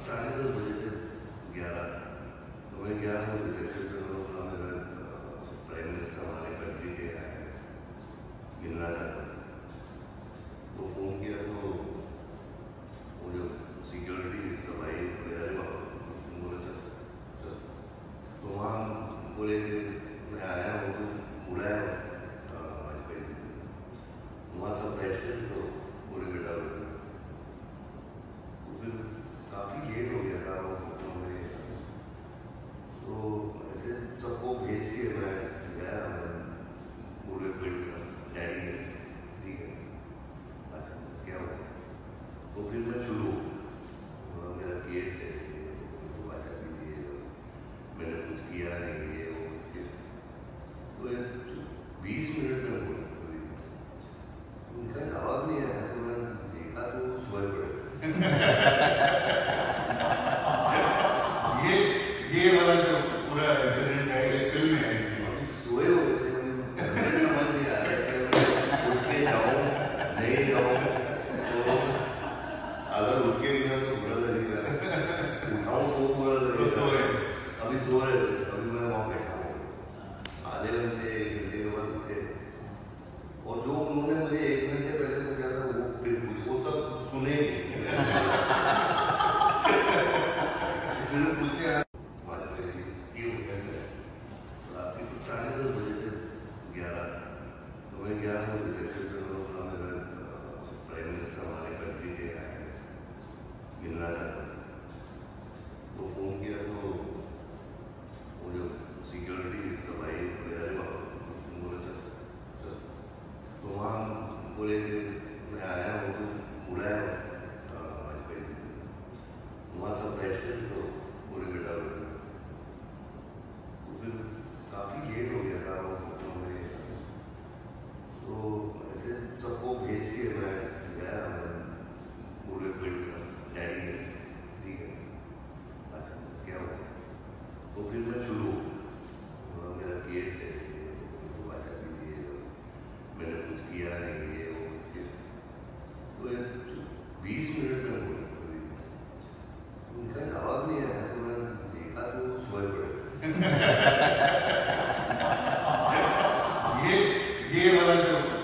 साढ़े दस बजे थे ग्यारह तो मैं गया हूँ रिसेप्शन 우리 realize